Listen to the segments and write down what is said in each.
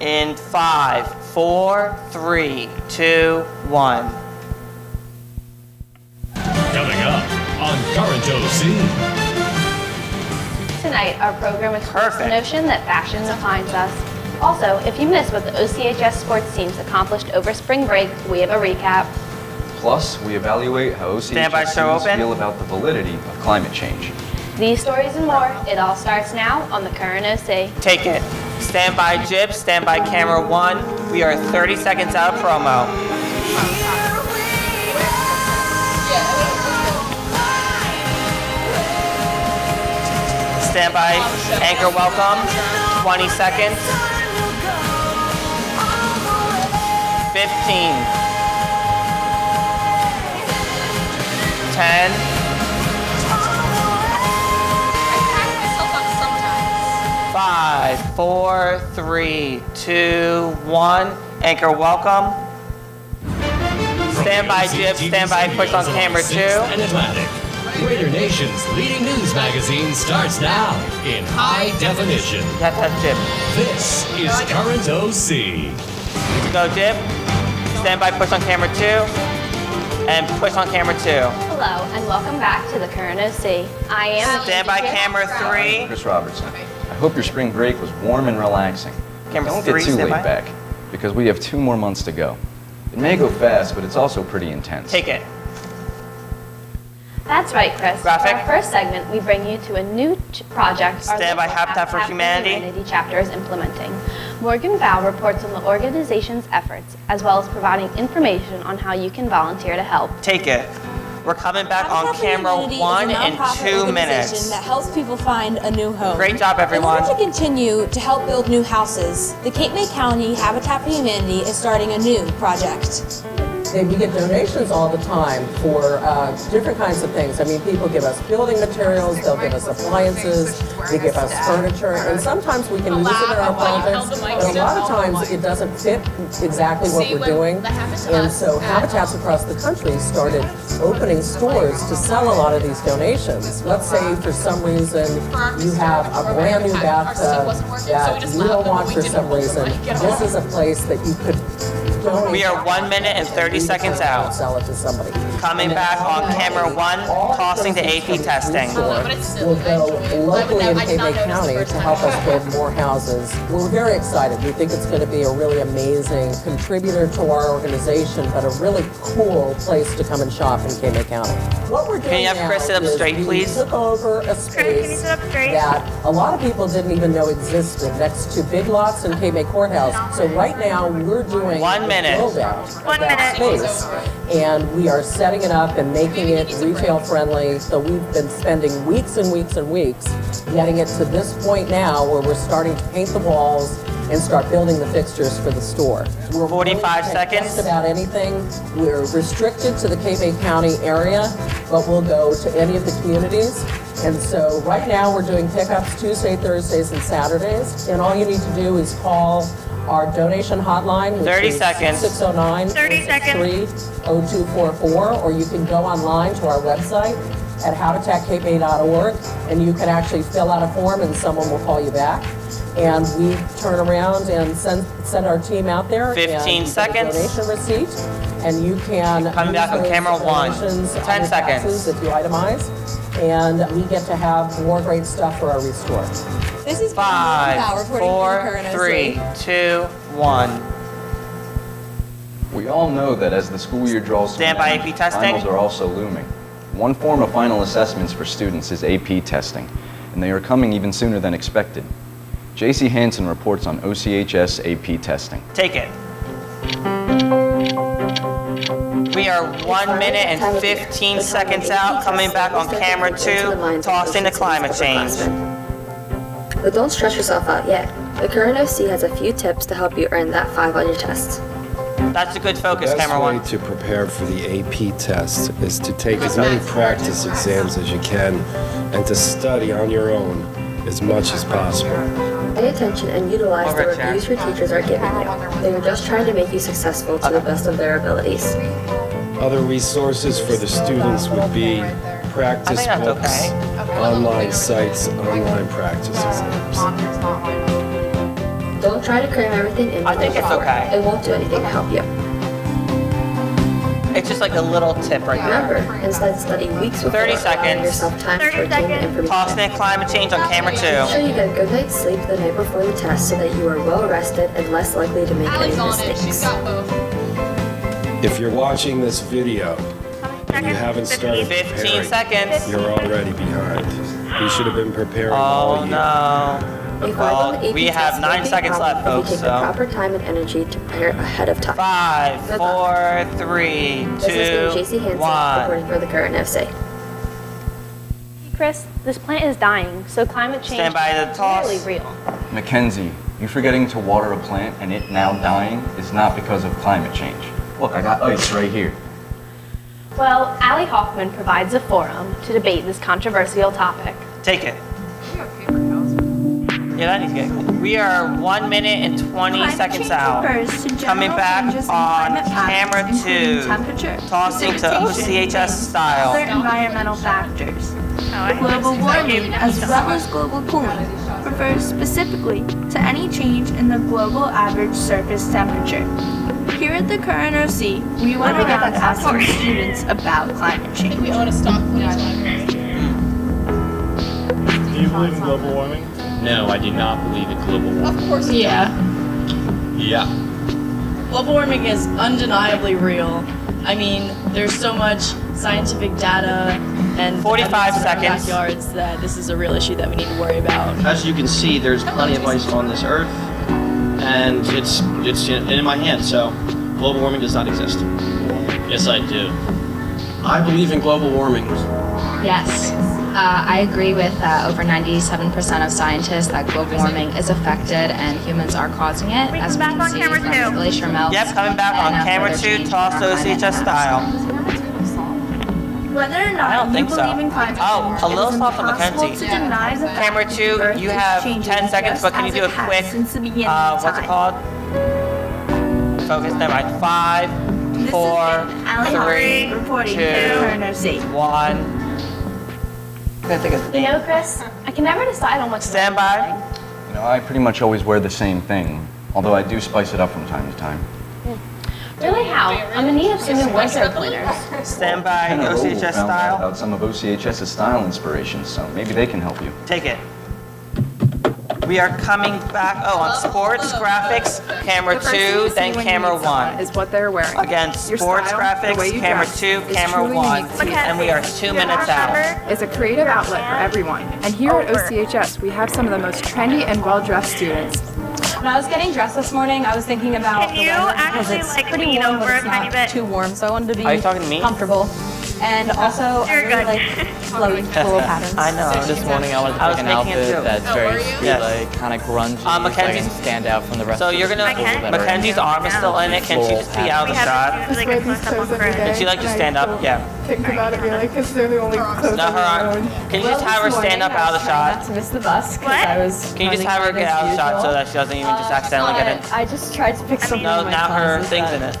in five, four, three, two, one. Coming up on Current OC. Tonight, our program explores the notion that fashion defines us. Also, if you missed what the OCHS sports teams accomplished over spring break, we have a recap. Plus, we evaluate how OCHS Standby students open. feel about the validity of climate change. These stories and more, it all starts now on the Current OC. Take it. Stand by jib, stand by camera one. We are 30 seconds out of promo. Stand by, anchor welcome. 20 seconds. 15. 10. Five, four, three, two, one. Anchor welcome. Stand by jib, stand by push on camera two. And Atlantic. Raider Nation's leading news magazine starts now in high definition. To have jib. This is Current OC. Go jib. Stand by push on camera two. And push on camera two. Hello, and welcome back to the Current OC. I am Stand by camera three. Chris Robertson, I hope your spring break was warm and relaxing. Camera Don't three, get too stand laid by. back, because we have two more months to go. It may go fast, but it's also pretty intense. Take it. That's right, Chris. Graphic. For our first segment, we bring you to a new ch- project our Stand by local Habitat for Humanity. chapter is implementing. Morgan Val reports on the organization's efforts, as well as providing information on how you can volunteer to help. Take it. We're coming back on Habitat for camera Humanity is a one in nonprofit two organization minutes. That helps people find a new home. Great job, everyone. In order to continue to help build new houses, the Cape May County Habitat for Humanity is starting a new project. They, we get donations all the time for uh, different kinds of things. I mean, people give us building materials, they'll give us appliances, they give us furniture, and sometimes we can use it in our projects, but a lot of times it doesn't fit exactly what we're doing. And so Habitats across the country started opening stores to sell a lot of these donations. Let's say for some reason you have a brand new bathtub that you don't want for some reason. This is a place that you could. We are one minute and 30 seconds out. Sell it to somebody. Coming back on camera one, tossing the AP testing. Will go locally in Cape County to help us build more houses. We're very excited. We think it's going to be a really amazing contributor to our organization, but a really cool place to come and shop in Cape County. What we're doing Can you have now Chris sit up straight, we please? took over a space that a lot of people didn't even know existed next to Big Lots and Cape Courthouse. So right now we're doing One the minute. build-out of that space, and we are setting it up and making it retail friendly. So we've been spending weeks and weeks and weeks getting it to this point now where we're starting to paint the walls and start building the fixtures for the store. We're 45 willing to take seconds. About anything. We're restricted to the Cape May County area, but we'll go to any of the communities. And so right now, we're doing pickups Tuesday, Thursdays, and Saturdays. And all you need to do is call our donation hotline, which 30 is seconds. 609 0244 or you can go online to our website at habitatcapemay.org and you can actually fill out a form and someone will call you back. And we turn around and send, send our team out there. 15 and you get a seconds. Donation receipt and you can. come back use on camera one. donations on 10 seconds. If you itemize. And we get to have more great stuff for our ReStore. This is Morgan Val Five, reporting for four, Current OC. three, two, one. We all know that as the school year draws to Stand an by end, AP testing. finals are also looming. One form of final assessments for students is AP testing, and they are coming even sooner than expected. JC Hansen reports on OCHS AP testing. Take it. We are one minute and 15 seconds out, coming back on camera two, tossing to climate change. But don't stress yourself out yet. The current OC has a few tips to help you earn that 5 on your test. That's a good focus, The best way one. to prepare for the AP test is to take as many practice exams as you can and to study on your own as much as possible. Pay attention and utilize the Over chair. reviews your teachers are giving you. They are just trying to make you successful to the best of their abilities. Other resources for the students would be practice I think that's books, okay. Online sites, online practice exams. Don't try to cram everything in. I think it's okay. It won't do anything to help you. It's just like a little tip right there. Remember, instead study weeks before 30 seconds. yourself time to 30 retain the seconds. information. Tossing in climate change on camera Make sure you get a good night's sleep the night before the test so that you are well rested and less likely to make any mistakes. If you're watching this video and you haven't started 15 preparing, seconds. you're already behind. You should have been preparing Oh all year. no. Well, 5 on AP we have nine seconds problem left, if folks, you take so- the proper time and energy to prepare ahead of time. Five, Good luck. four, three, This has been JC two, Hansen one. reporting for the current OC. Hey, Chris, this plant is dying, so climate change Stand by the is toss. really real. Mackenzie, you forgetting to water a plant and it now dying is not because of climate change. Look, I got ice right here. Well, Allie Hoffman provides a forum to debate this controversial topic. Take it. Yeah, that needs to get. We are one minute and 20 seconds out. Coming back on camera two. Tossing to OCHS style. Other environmental factors. Global warming, as well as global cooling, refers specifically to any change in the global average surface temperature. Here at the current OC, we went around asking students about climate change. Do you believe in global warming? No, I do not believe in global warming. Of course Yeah. Yeah. Global warming is undeniably real. I mean, there's so much scientific data and 45 evidence in our seconds. backyards that this is a real issue that we need to worry about. As you can see, there's plenty of ice on this earth, and it's it's in, in my hand. So, global warming does not exist. Yes, I do. I believe in global warming. Yes. Uh, I agree with uh, over 97% of scientists that global warming is affected and humans are causing it, as we can see from the glacier melt. Yep, coming back on and, uh, camera two. Toss our to climate OCHS style. Whether or I not don't you think so. believe in climate Oh, change, a little it is soft on impossible Mackenzie. to deny the Camera two, Earth you have 10 seconds, but can you do it a quick, since the beginning uh, of what's it called? Focus, never mind. Five, This four, has been Allie three, Hoffman reporting for the current two, OC. one. I'm gonna take a You know, Chris, I can never decide on what's Stand by. You know, I pretty much always wear the same thing, although I do spice it up from time to time. Really how? I'm in need of some new wardrobe pointers. Stand by, Kind of OCHS found out style. about some of OCHS's style inspirations, so maybe they can help you. Take it. We are coming back. Oh, on sports, graphics, camera two, then camera one. Is what they're wearing. Again, Your sports style, graphics, you camera two, camera one, unique to you. and we are two minutes out. Is a creative outlet for everyone. And here at OCHS, we have some of the most trendy and well-dressed students. When I was getting dressed this morning, I was thinking about Can the you weather actually, it's like, lean over a tiny bit? too warm, so I wanted to be Are you talking to me? comfortable. And also, I You're really good. like flowy floral patterns. I know. This morning I wanted to I pick an outfit too. that's very Yes. like kind of grungy, Uh, so I Mackenzie's- can stand out from the rest So of you're gonna, people that are Mackenzie's arm is still in it. Can she just be out of the shot? Usually get close up on Chris. Can she like just stand up? Yeah. Think about it really, because they're the only clothes No, her arm. Can you just have her stand up out of the shot? to miss the bus because I was. Can you just have her get out of the shot so that she doesn't even just accidentally get in? I just tried to pick something. No, in now her thing's in it.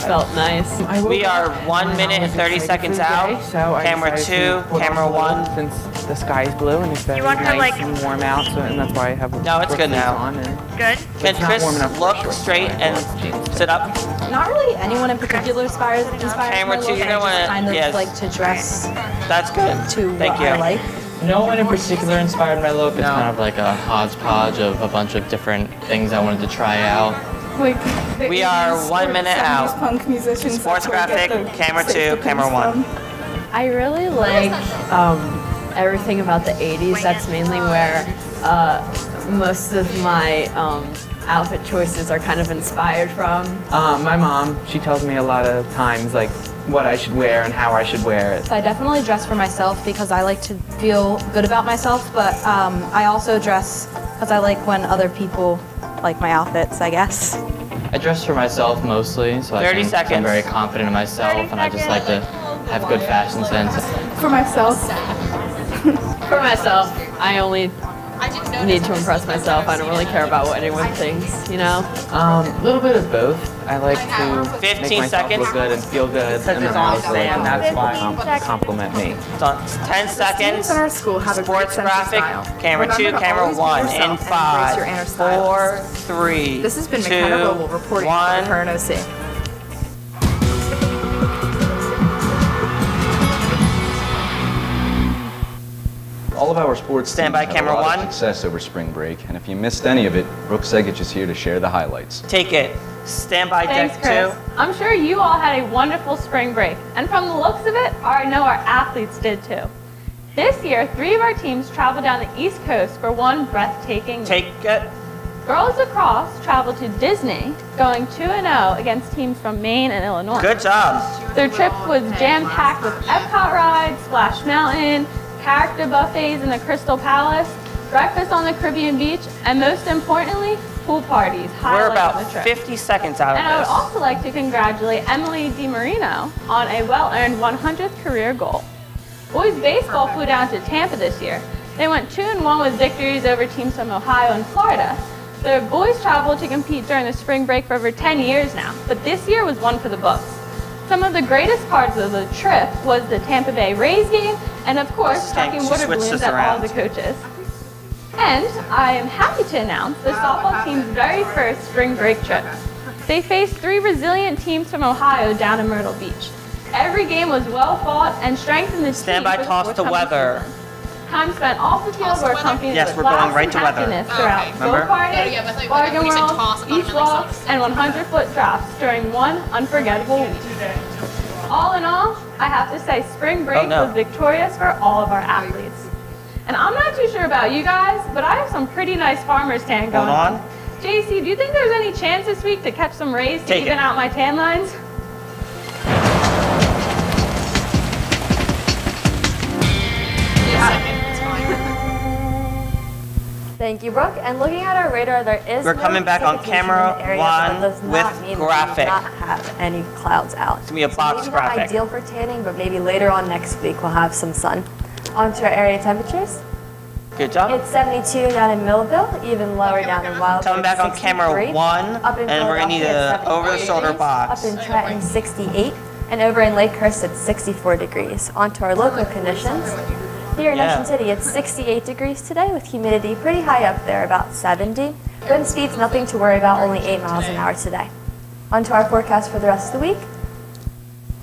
Felt nice. We are one minute and 30 seconds out. So Camera two, camera one. Since the sky is blue and it's very You want her, nice like, and warm out, so, and that's why I have. No, it's good shorts now. On and Good. Can It's Chris warm enough look straight and sit up? Not really anyone in particular inspires inspires Camera two, you're I gonna wanna- kind of yes. like to dress That's good. to Thank what I you. like. No one in particular inspired my look. It's No. kind of like a hodgepodge of a bunch of different things I wanted to try out. Like, the We are one or minute 70s out. Punk musicians. Sports that's where I graphic, camera two, camera one. from. I really like um, everything about the 80s. That's mainly where uh, most of my um, outfit choices are kind of inspired from. Um, my mom, she tells me a lot of times like what I should wear and how I should wear it. I definitely dress for myself because I like to feel good about myself, but um, I also dress because I like when other people like my outfits, I guess. I dress for myself mostly, so I 30 think seconds. I'm very confident in myself, and I just like to have good fashion sense. For myself. For myself, I only need to impress myself. I don't really care about what anyone thinks, you know? Um, a little bit of both. I like to 15 make myself seconds. look good and feel good. Because that's why. Seconds. Compliment me. So 10 seconds. in our school have Sports graphic. Camera 2, camera 1. In 5, 4, 3, This has been McKenna reporting of our sports Stand teams by, had camera a lot one. of success over spring break, and if you missed any of it, Brooke Segich is here to share the highlights. Take it. Stand by, Thanks, deck Chris. two. I'm sure you all had a wonderful spring break, and from the looks of it, I know our athletes did too. This year, three of our teams traveled down the East Coast for one breathtaking. Take it. Girls lacrosse traveled to Disney, going 2 0 against teams from Maine and Illinois. Good job. Their trip was jam packed with Epcot rides, Splash Mountain, character buffets in the Crystal Palace, breakfast on the Caribbean beach, and most importantly, pool parties. We're about the trip. 50 seconds out of And I would also like to congratulate Emily DiMarino on a well-earned 100th career goal. Boys baseball flew down to Tampa this year. They went 2 and 1 with victories over teams from Ohio and Florida. The boys traveled to compete during the spring break for over 10 years now, but this year was one for the books. Some of the greatest parts of the trip was the Tampa Bay Rays game, and of course, talking water balloons at all the coaches. And I am happy to announce the softball team's very first spring break trip. They faced three resilient teams from Ohio down in Myrtle Beach. Every game was well fought and strengthened the Stand team by, for the toss to weather. season. Time spent off the field were accompanied Yes, with we're going laughs right and to weather. happiness Oh, throughout okay. Remember? go-karting, Yeah, but I bargain when you said world, toss, I thought beach walks, and 100-foot drafts during one unforgettable week. All in all, I have to say spring oh, break Oh, no. was victorious for all of our athletes. And I'm not too sure about you guys, but I have some pretty nice farmer's tan Hold going on. JC, do you think there's any chance this week to catch some rays to Take even it. out my tan lines? Thank you, Brooke. And looking at our radar, there is We're no coming back on camera in the area, one but that does with not mean graphic. We do not have any clouds out. It's gonna be a So box maybe graphic. Not ideal for tanning, but maybe later on next week we'll have some sun. On to our area temperatures. Good job. It's 72 down in Millville, even lower down in Wildwood. Coming back on camera one, Up in and we're gonna need Philadelphia, a it's over-the-shoulder box. Up in Trenton, 68. And over in Lakehurst, it's 64 degrees. On to our local conditions. Here in Yeah. Ocean City, it's 68 degrees today with humidity pretty high up there, about 70. Wind speeds, nothing to worry about, only 8 miles an hour today. On to our forecast for the rest of the week.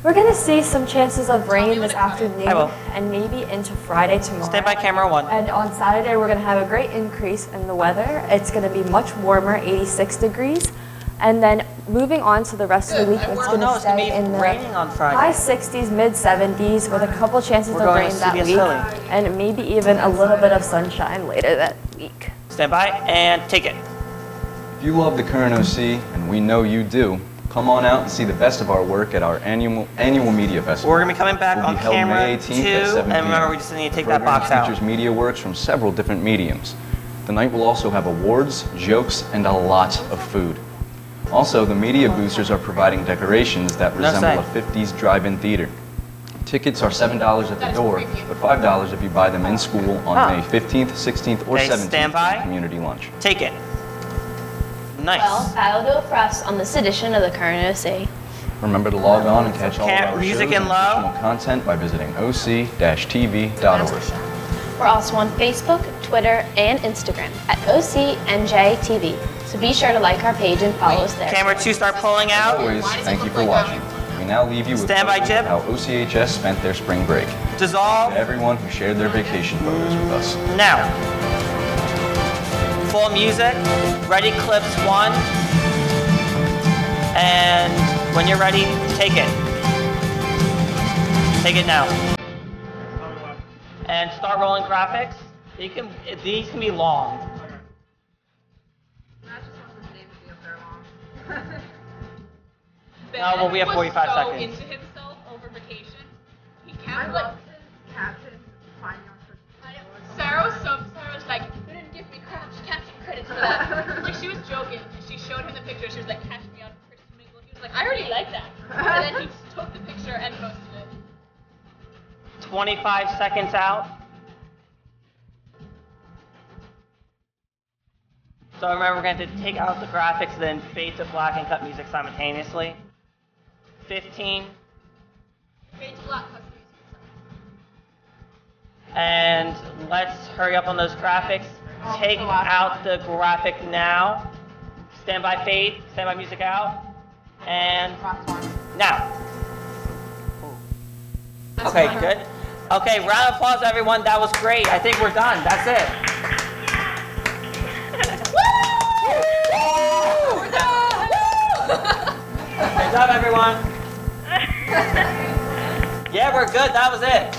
We're going to see some chances of rain this afternoon and maybe into Friday tomorrow. Stand by camera one. And on Saturday, we're going to have a great increase in the weather. It's going to be much warmer, 86 degrees. And then moving on to the rest of the week, it's going to stay in the raining on Friday. high 60s, mid 70s with a couple chances We're of rain that week. Philly. And maybe even a little bit of sunshine later that week. Stand by and take it. If you love the Current OC, and we know you do, come on out and see the best of our work at our annual annual media festival. We're gonna be coming back Will on be held camera May 18th two, at 7 and remember we just need to take that box program out. features media works from several different mediums. The night will also have awards, jokes, and a lot of food. Also, the media boosters are providing decorations that resemble say. a 50s drive-in theater. Tickets are $7 at the door, but $5 if you buy them in school on Huh. May 15th, 16th, or Okay, 17th stand by. community lunch. Take it. Nice. Well, that'll do it for us on this edition of the Current OC. Remember to log on and catch all of Cam- our music shows in and low. additional content by visiting oc-tv.org. We're also on Facebook, Twitter, and Instagram at OCNJTV. So be sure to like our page and follow us there. Camera two, start pulling As out. always, thank you for watching. We now leave you with Stand by, photos how OCHS spent their spring break. Dissolve. To everyone who shared their vacation photos with us. Now. Full music. Ready, clips one. And when you're ready, take it. Take it now. And start rolling graphics. You can, these can be long. No, well, we have 45 so seconds. into himself over vacation. He kept like. Sarah was so Sarah was like, you didn't give me caption, caption credit for that. like she was joking. She showed him the picture. She was like, catch me on Chris Mingle. He was like, I already like that. And then he took the picture and posted it. 25 seconds out. So I remember, we're going to take out the graphics, then fade to black and cut music simultaneously. 15. Fade to black, cut And let's hurry up on those graphics. Take out the graphic now. Stand by fade, stand by music out. And now. Okay, good. Okay, round of applause, everyone. That was great. I think we're done. That's it. Good job, everyone. Yeah, we're good. That was it.